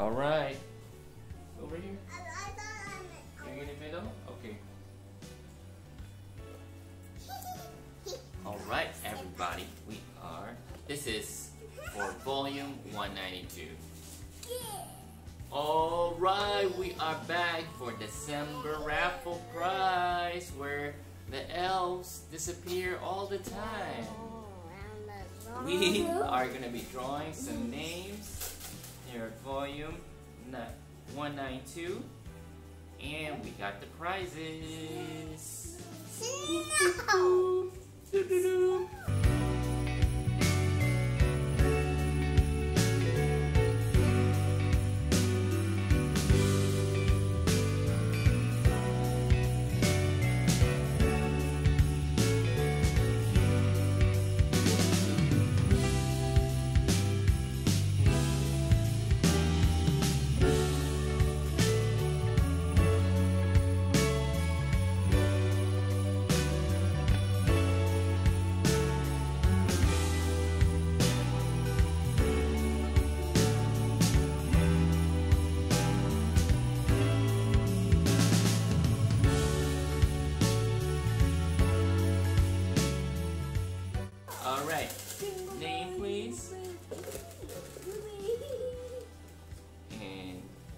All right. Over here. You're in the middle? Okay. All right, everybody. We are. This is for volume 192. All right, we are back for December raffle prize where the elves disappear all the time. We are to be drawing some names here volume 192 and we got the prizes.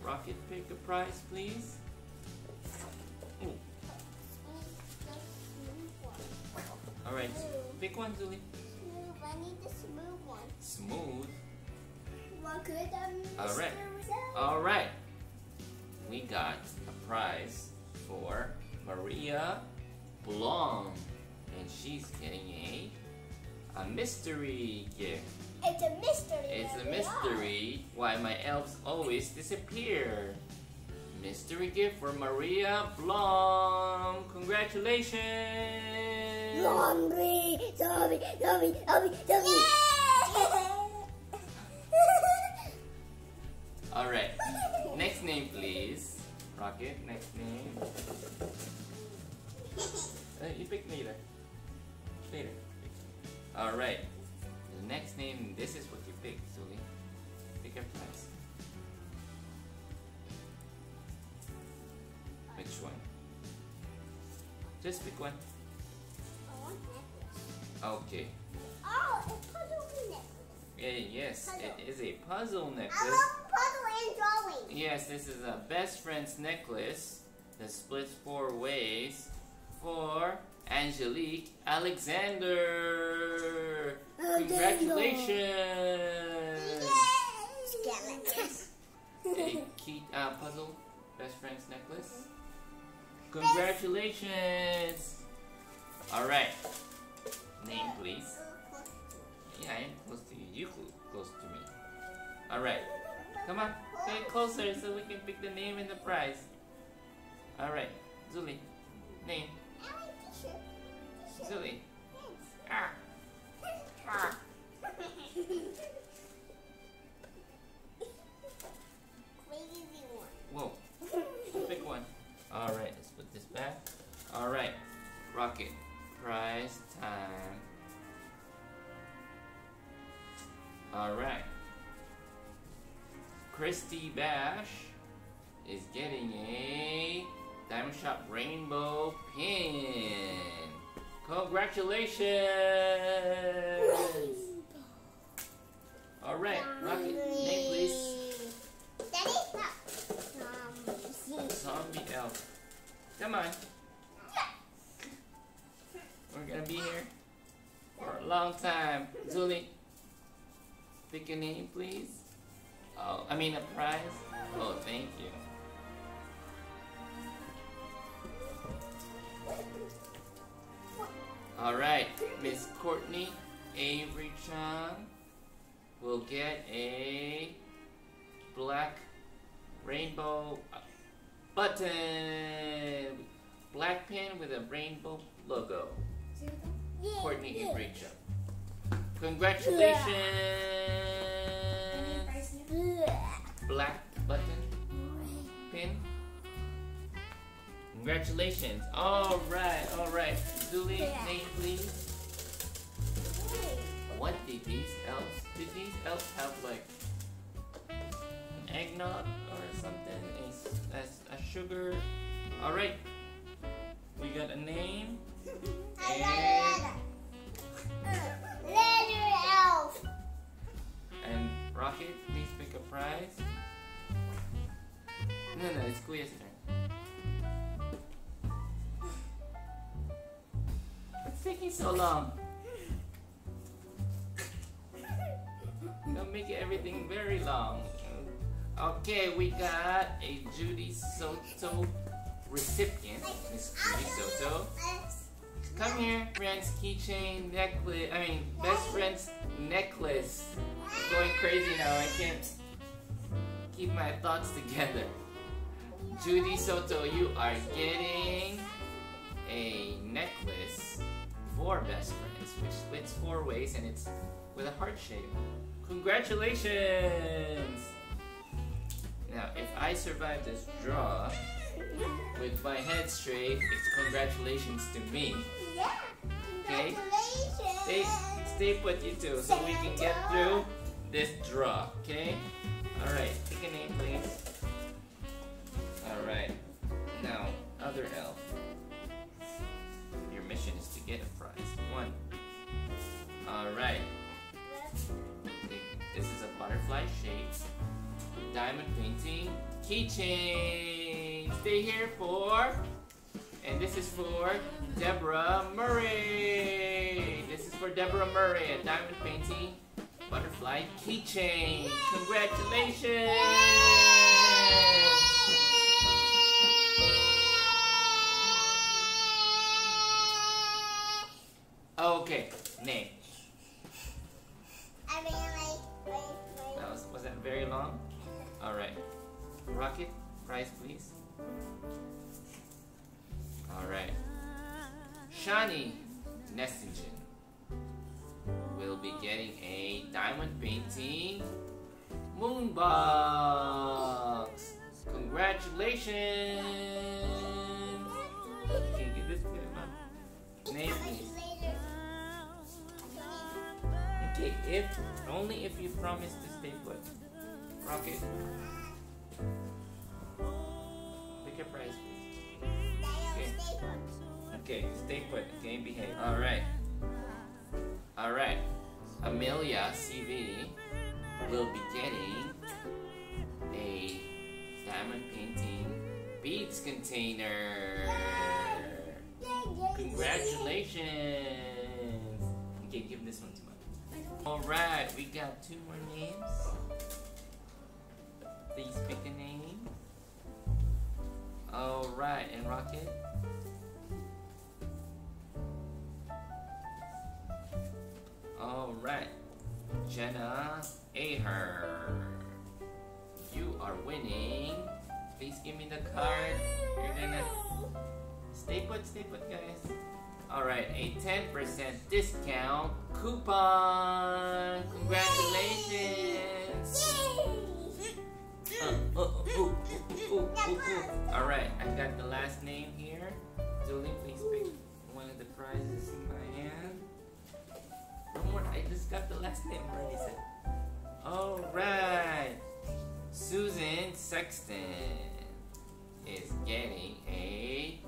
Rocket, pick a prize, please. All right. Pick one, Julie. I need the smooth one. Smooth. I All right. All right. We got a prize for Maria Blom, and she's getting a a mystery gift. It's a mystery. It's a mystery why my elves always disappear. Mystery gift for Maria Blom. Congratulations! Zombie, zombie, zombie, zombie, zombie. All right. Next name, please. Rocket. Next name. Uh, you pick later. Later. All right. The next name. This is what you pick, Sully. Pick a prize. Which one? Just pick one. I want necklace. Okay. Oh, it's puzzle necklace. Eh, yes, Puzzle. it is a puzzle necklace. I love puzzle and drawing. Yes, this is a best friend's necklace that splits four ways for Angelique Alexander. Congratulations! A key uh, puzzle best friend's necklace. Congratulations! All right, name please. Yeah, I am close to you. You close to me. All right. Come on, get closer so we can pick the name and the prize. Alright, Zuli. Name. Alright. Christy Bash is getting a Diamond Shop Rainbow Pin. Congratulations! Alright, Rocket, name please. Daddy, no. Um, Zombie elf. Come on. Name, please. Oh, I mean a prize. Oh, thank you. All right, Miss Courtney Avery Chung will get a black rainbow button, black pen with a rainbow logo. Yeah, Courtney yeah. Avery Chung. Congratulations! Black button pin. Congratulations! All right, all right. Julie, Yeah. name please. What did these elves? Did these elves have like an eggnog? or something, as a sugar. All right, we got a name. I No, no, it's Kuya's turn. What's taking so long? Don't make everything very long. Okay, we got a Judy Soto recipient, Miss Judy Soto. Come here, friend's keychain necklace. I mean, best friend's necklace. I'm going crazy now. I can't keep my thoughts together. Judy Soto, you are getting a necklace for best friends, which splits four ways and it's with a heart shape. Congratulations! Now, if I survive this draw with my head straight, it's congratulations to me. Yeah. Okay. Stay, stay put, you two, so we can get through this draw. Okay. All right. Pick a name, please. Now, other elf. Your mission is to get a prize. One. All right. This is a butterfly shape. Diamond painting. Keychain. Stay here for. And this is for Deborah Murray. This is for Deborah Murray, a diamond painting butterfly keychain. Congratulations! Okay, Alright. Rocket, prize please. Alright. Shani Nessingen will be getting a diamond painting moon box. Congratulations! Okay, give this to mom. Name please. Okay, if only if you promise to stay put. Rocket. Pick your prize, please. Put. Okay, stay put. Okay, behave. All right. All right. Amelia CV will be getting a diamond painting beads container. Congratulations. Okay, give this one to mom. All right, we got two more names. Please pick a name. All right, and Rocket. All right, Jenna Aher, you are winning. Please give me the card. You're gonna stay put, stay put, guys. All right, a 10% discount coupon. Congratulations. Uh, All right, I got the last name here. Julie, please pick one of the prizes in my hand. No more. I just got the last name already. Said. All right, Susan Sexton is getting a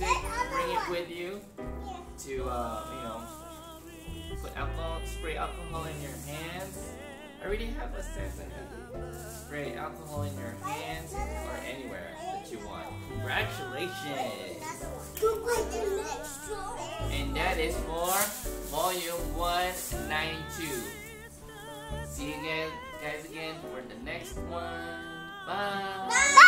bring it with you to, uh, you know, put alcohol, spray alcohol in your hands. I already have a sanitizer. Spray alcohol in your hands or anywhere that you want. Congratulations! And that is for volume 192. See you guys, guys again for the next one. Bye. Bye.